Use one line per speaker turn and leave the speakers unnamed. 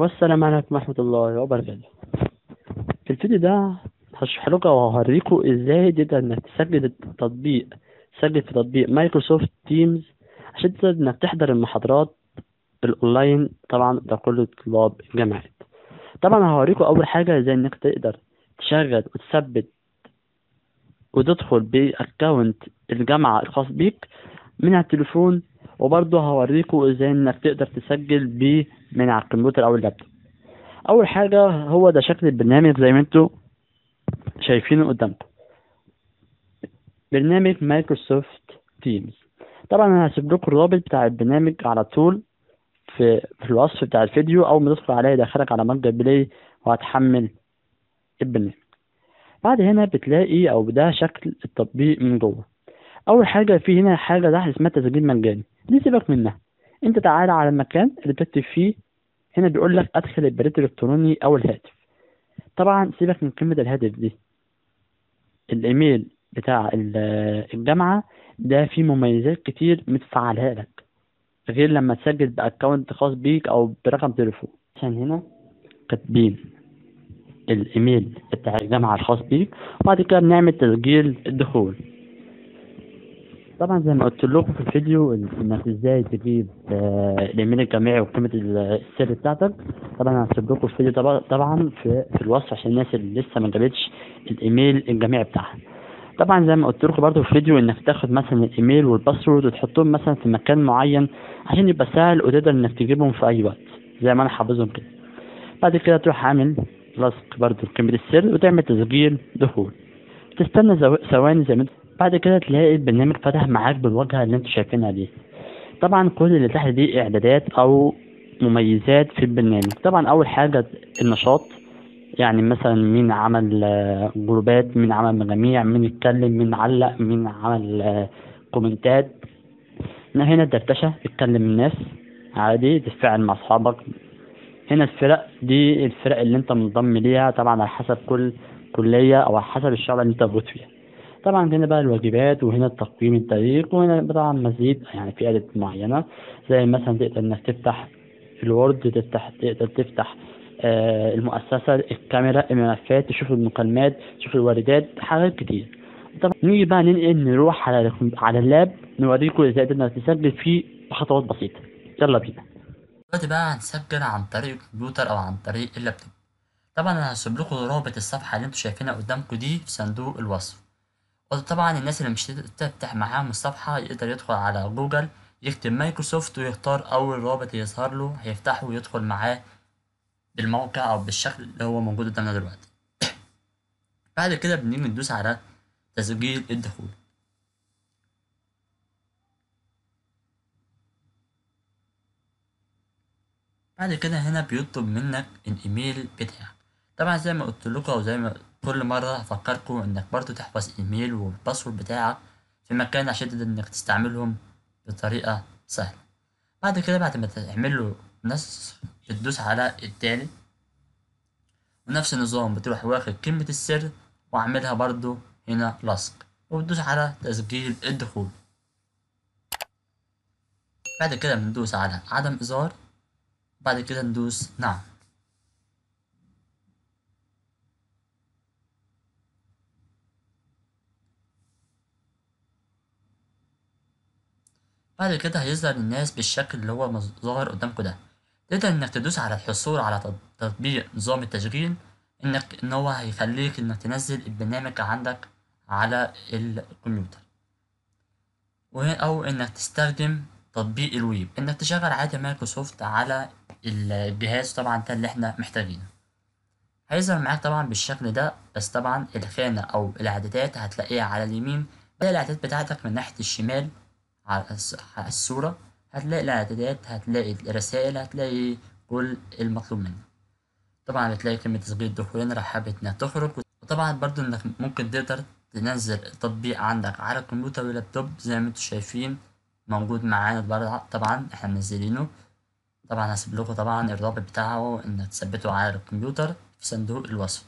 والسلام عليكم ورحمة الله وبركاته. في الفيديو ده هشرح لكم وهوريكم إزاي تقدر إنك تسجل التطبيق تسجل في تطبيق Microsoft Teams عشان تقدر إنك تحضر المحاضرات الأونلاين طبعا ده كل طلاب الجامعات. طبعا هوريكم أول حاجة إزاي إنك تقدر تشغل وتثبت وتدخل ب account الجامعة الخاص بيك من التليفون وبرضه هوريكم إزاي إنك تقدر تسجل بيه من على الكمبيوتر أو اللابتوب. أول حاجة هو ده شكل البرنامج زي ما أنتوا شايفينه قدامكم. برنامج Microsoft Teams. طبعا أنا هسيب لكم الرابط بتاع البرنامج على طول في في الوصف بتاع الفيديو. أول ما تدخل عليه يدخلك على متجر بلاي وهتحمل البرنامج. بعد هنا بتلاقي أو ده شكل التطبيق من جوه. أول حاجة في هنا حاجة تحت اسمها تسجيل مجاني. دي سيبك منها؟ انت تعالى على المكان اللي بتكتب فيه هنا بيقول لك أدخل البريد الإلكتروني أو الهاتف. طبعا سيبك من كلمة الهاتف دي. الإيميل بتاع ال- الجامعة ده فيه مميزات كتير متفعلها لك غير لما تسجل بأكونت خاص بيك أو برقم تليفون. عشان هنا كاتبين الإيميل بتاع الجامعة الخاص بيك وبعد كده بنعمل تسجيل الدخول طبعا زي ما قلت لكم في الفيديو انك إزاي تجيب آه، الإيميل الجامعي وقيمة ال- السر بتاعتك. طبعا هسيب لكم الفيديو طبعا في, في الوصف عشان الناس اللي لسه ما جابتش الإيميل الجامعي بتاعها. طبعا زي ما قلت لكم برضه في الفيديو إنك تاخد مثلا الإيميل والباسورد وتحطهم مثلا في مكان معين عشان يبقى سهل وتقدر إنك تجيبهم في أي وقت. زي ما أنا حافظهم كده. بعد كده تروح عامل لصق برضه قيمة السر وتعمل تسجيل دخول. تستنى ثواني زي ما بعد كده تلاقي البرنامج فتح معاك بالواجهة اللي أنتوا شايفينها دي. طبعا كل اللي تحت دي إعدادات أو مميزات في البرنامج. طبعا أول حاجة النشاط يعني مثلا مين عمل آه، جروبات مين عمل مجاميع مين اتكلم مين علق مين عمل آه، كومنتات. هنا الدردشة تتكلم الناس عادي تتفاعل مع أصحابك. هنا الفرق دي الفرق اللي انت منضم ليها طبعا على حسب كل كلية أو على حسب الشعب اللي انت موجود فيها. طبعا هنا بقى الواجبات وهنا التقييم التاريخ وهنا طبعا مزيد يعني في آلة معينة. زي مثلا تقدر إنك تفتح الوورد تفتح تقدر تفتح آه المؤسسة الكاميرا الملفات تشوف المكالمات تشوف الواردات حاجات كتير. طبعا نيجي بقى ننقل نروح على على اللاب نوريكم إزاي تقدر تسجل فيه بخطوات بسيطة. يلا بينا.
دلوقتي بقى هنسجل عن طريق الكمبيوتر أو عن طريق اللابتوب. طبعا أنا هسيب لكم رابط الصفحة اللي أنتوا شايفينها قدامكم دي في صندوق الوصف. وطبعا الناس اللي مش تفتح معاهم الصفحه يقدر يدخل على جوجل يكتب مايكروسوفت ويختار أول رابط يظهر له هيفتحه ويدخل معاه بالموقع أو بالشكل اللي هو موجود قدامنا دلوقتي. بعد كده بنيجي ندوس على تسجيل الدخول. بعد كده هنا بيطلب منك الإيميل بتاعك. طبعا زي ما قلت لكم أو زي ما كل مرة هفكركم إنك برضو تحفظ إيميل والباسورد بتاعك في مكان عشان تقدر إنك تستعملهم بطريقة سهلة. بعد كده بعد ما تعمل له نسخ بتدوس على التاني. ونفس النظام بتروح واخد كلمة السر وعاملها برضو هنا لصق. وبتدوس على تسجيل الدخول. بعد كده بندوس على عدم إظهار بعد كده ندوس نعم. بعد كده هيظهر الناس بالشكل اللي هو ظاهر قدامكم ده. تقدر إنك تدوس على الحصول على تط- تطبيق نظام التشغيل إنك إن هو هيخليك إنك تنزل البرنامج عندك على الكمبيوتر. أو إنك تستخدم تطبيق الويب. إنك تشغل عادي مايكروسوفت على الجهاز طبعا ده اللي إحنا محتاجينه. هيظهر معاك طبعا بالشكل ده بس طبعا الخانة أو الإعدادات هتلاقيها على اليمين. باقي الإعدادات بتاعتك من ناحية الشمال على الصورة هتلاقي الإعدادات هتلاقي الرسائل هتلاقي كل المطلوب منك. طبعا بتلاقي كلمة تسجيل الدخول هنا لو حابب انك تخرج. وطبعا برضو إنك ممكن تقدر تنزل التطبيق عندك على الكمبيوتر واللابتوب زي ما أنتوا شايفين موجود معانا طبعا إحنا منزلينه. طبعا هسيب لكم طبعا الرابط بتاعه انك تثبته على الكمبيوتر في صندوق الوصف.